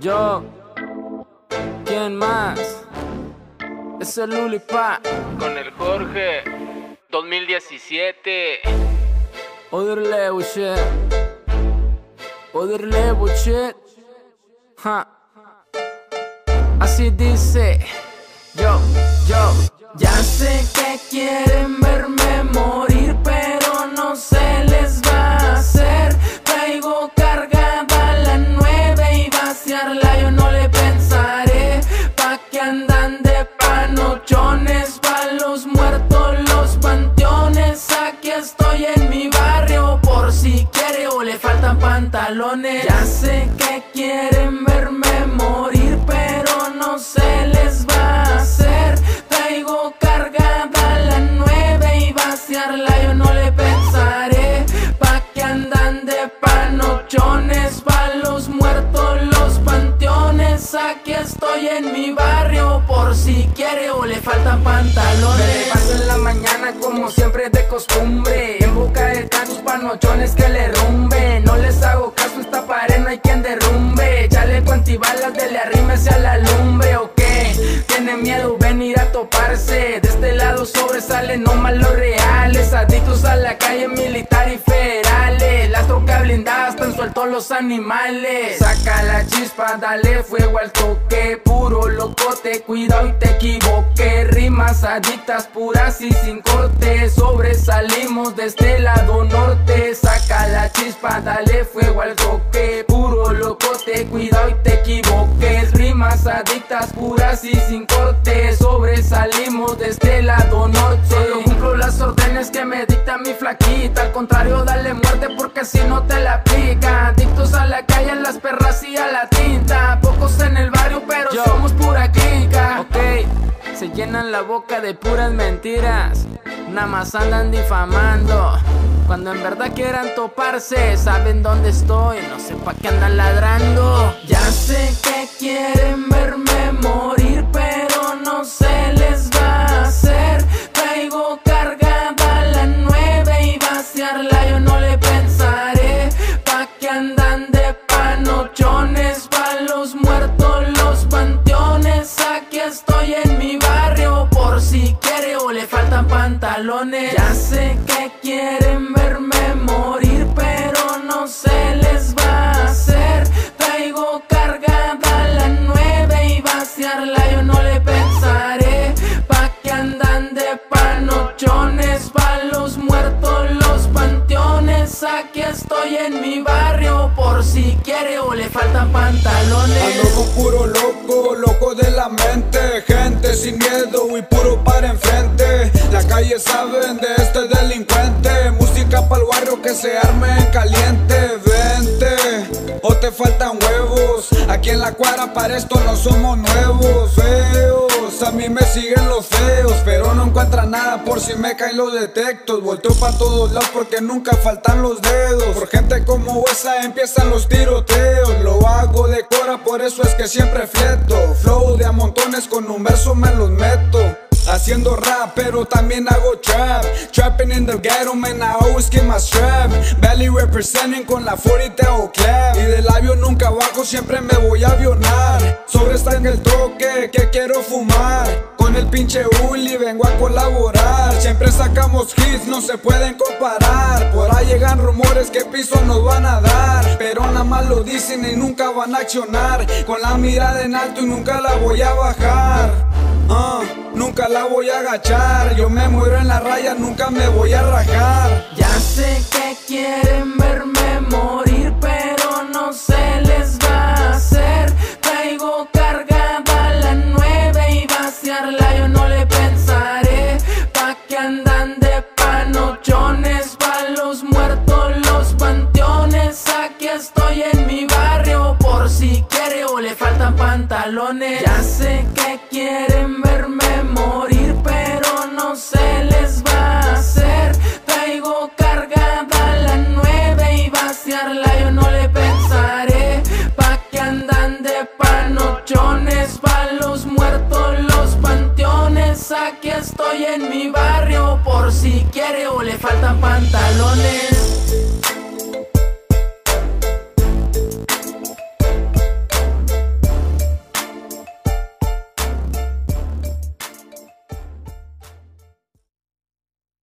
Yo, ¿quién más? Es el Lulipa con el Jorge 2017. Other level shit. Other level shit. Ja. Así dice. Yo, yo. Ya sé que quieren verme morir, Ya sé que quieren verme morir, pero no se les va a hacer. Traigo cargada la nueve y vaciarla yo no le pensaré. Pa' que andan de panochones, pa' los muertos, los panteones. Aquí estoy en mi barrio por si quiere o le faltan pantalones. Levanto en la mañana como siempre de costumbre. En busca de tantos panochones que le derrumbe. Chaleco antibalas de le arrímese a la lumbre, ¿o qué? Tiene miedo venir a toparse. De este lado sobresalen nomás los reales. Adictos a la calle militar sueltos los animales. Saca la chispa, dale fuego al toque. Puro locote, cuidado y te equivoque. Rimas adictas puras y sin corte. Sobresalimos de este lado norte. Saca la chispa, dale fuego al toque. Puro locote, cuidado y te equivoques. Rimas adictas puras y sin corte. Sobresalimos de este lado norte. Solo cumplo las órdenes que me dicta mi flaquita. Al contrario, dale muerte porque si no te la aplica. Adictos a la calle, a las perras y a la tinta. Pocos en el barrio, pero somos pura clica. Ok, se llenan la boca de puras mentiras. Nada más andan difamando. Cuando en verdad quieran toparse, saben dónde estoy. No sé pa' qué andan ladrando. Ya sé que quieren verme morir, estoy en mi barrio por si quiere o le faltan pantalones. Ya sé que quieren verme morir, pero no se les va a hacer. Traigo cargada la nueve y vaciarla yo no le pensaré. Pa' que andan de panochones, pa' los muertos, los panteones. Aquí estoy en mi barrio por si quiere o le faltan pantalones. Ando con puro loco, saben de este delincuente. Música para el barrio que se arme en caliente. Vente, o te faltan huevos. Aquí en la cuadra para esto no somos nuevos. Feos, a mí me siguen los feos Pero no encuentran nada por si me caen los detectos. Volteo para todos lados porque nunca faltan los dedos. Por gente como esa empiezan los tiroteos. Lo hago de cora, por eso es que siempre fleto Flow de a montones con un verso me los meto Haciendo rap, pero también hago trap. Trapping in the ghetto, man, I always keep my strap. Valley representing con la 40 o clap. Y del labio nunca bajo, siempre me voy a avionar Sobre está en el toque, que quiero fumar. Con el pinche Uli vengo a colaborar. Siempre sacamos hits, no se pueden comparar. Por ahí llegan rumores que piso nos van a dar. Pero nada más lo dicen y nunca van a accionar. Con la mirada en alto y nunca la voy a bajar Ah, nunca la voy a agachar. Yo me muero en la raya, nunca me voy a rajar. Ya Ya sé que quieren verme morir, pero no se les va a hacer. Traigo cargada la nueve y vaciarla yo no le pensaré. Pa' que andan de panochones, pa' los muertos, los panteones. Aquí estoy en mi barrio por si quiere o le faltan pantalones.